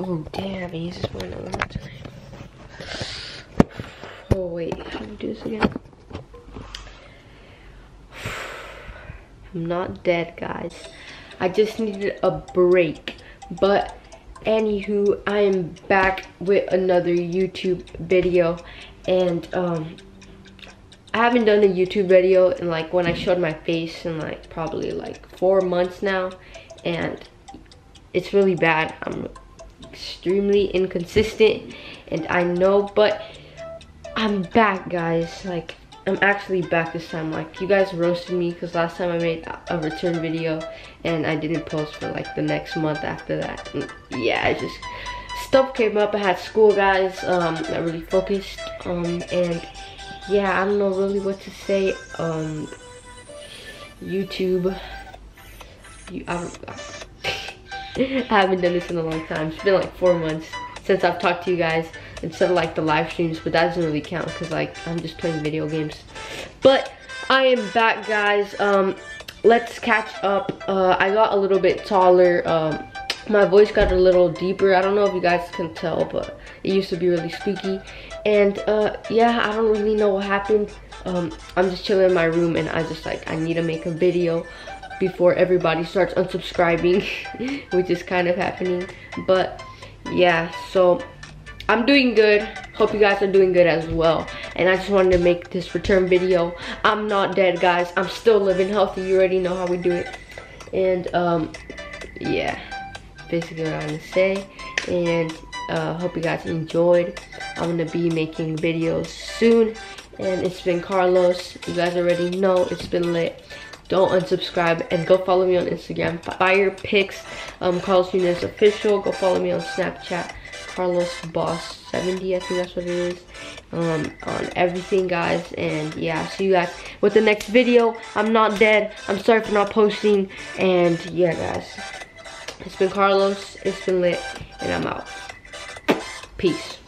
Oh damn, I use this for another one tonight. Oh wait, how do we do this again? I'm not dead, guys. I just needed a break. But anywho, I am back with another YouTube video. And um, I haven't done a YouTube video in like when I showed my face in like probably like four months now. And it's really bad. I'm extremely inconsistent and I know, but I'm back guys. Like I'm actually back this time. Like, you guys roasted me because last time I made a return video and I didn't post for like the next month after that. And yeah, I just, stuff came up. I had school, guys. Um, I really focused. Um, and yeah, I don't know really what to say. Um, YouTube. You, I, I haven't done this in a long time. It's been like four months since I've talked to you guys instead of like the live streams, but that doesn't really count because like I'm just playing video games. But I am back guys. Um, let's catch up. Uh, I got a little bit taller. Um, my voice got a little deeper. I don't know if you guys can tell, but it used to be really squeaky. And uh, yeah, I don't really know what happened. Um, I'm just chilling in my room and I just like, I need to make a video before everybody starts unsubscribing, which is kind of happening. But yeah, so I'm doing good. Hope you guys are doing good as well. And I just wanted to make this return video. I'm not dead, guys. I'm still living healthy. You already know how we do it. And, um, yeah. Basically what I'm going to say. And, uh, hope you guys enjoyed. I'm to be making videos soon. And it's been Carlos. You guys already know it's been lit don't unsubscribe and go follow me on Instagram. Fire pics, um, Carlos Nunez official. Go follow me on Snapchat. Carlos Boss 70, I think that's what it is. Um, on everything, guys. And yeah, see you guys with the next video. I'm not dead. I'm sorry for not posting. And yeah, guys. It's been Carlos. It's been lit. And I'm out. Peace.